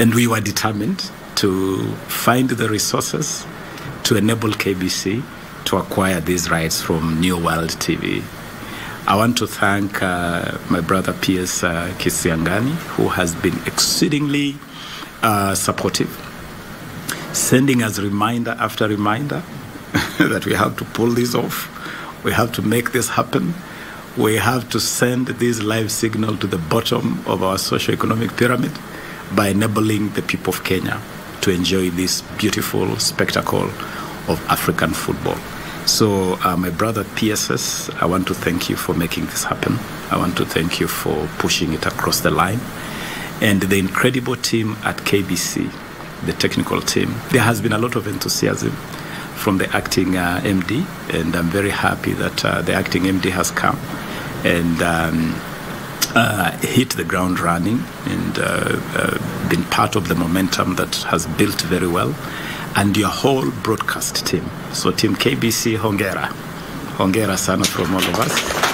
And we were determined to find the resources to enable KBC to acquire these rights from New World TV. I want to thank uh, my brother P.S. Uh, Kisiangani, who has been exceedingly uh, supportive, sending us reminder after reminder that we have to pull this off, we have to make this happen, we have to send this live signal to the bottom of our socio-economic pyramid by enabling the people of Kenya to enjoy this beautiful spectacle of African football. So, uh, my brother PSS, I want to thank you for making this happen. I want to thank you for pushing it across the line. And the incredible team at KBC, the technical team, there has been a lot of enthusiasm from the acting uh, MD, and I'm very happy that uh, the acting MD has come and um, uh, hit the ground running and uh, uh, been part of the momentum that has built very well and your whole broadcast team. So, Team KBC, Hongera. Hongera sana from all of us.